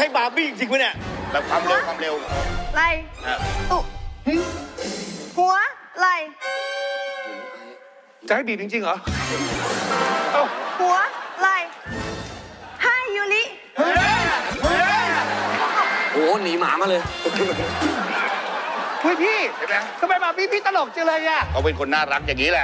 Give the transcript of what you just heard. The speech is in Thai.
ช่บาร์บี้จริงไหมเนี่ยแบบความเร็วความเร็วไหลตุหัวไหลจะให้บีบจริงๆเหรอหัวไหลให้ยูริโอ้หนีหมามาเลยเฮ้ยพี่เห็นไหมทำไมบาร์บี้พี่ตลกจังเลยอะเขาเป็นคนน่ารักอย่างนี้แหละ